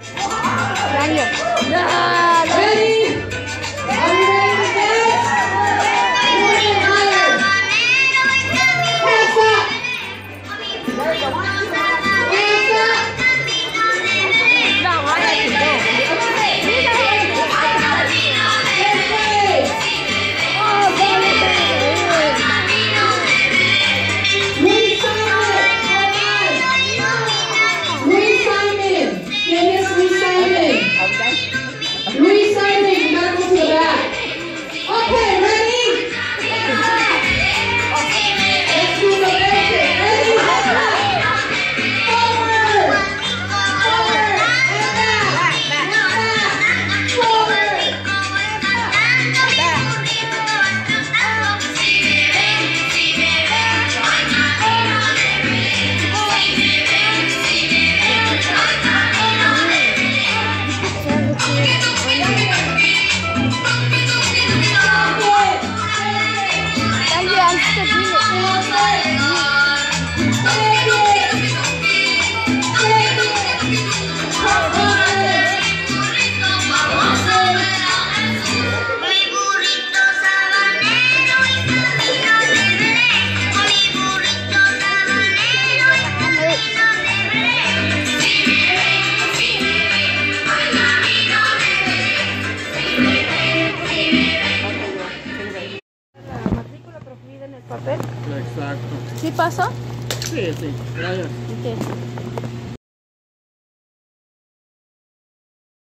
Да. Да, да. papel. Exacto. ¿Sí pasó? Sí, sí, gracias. Okay.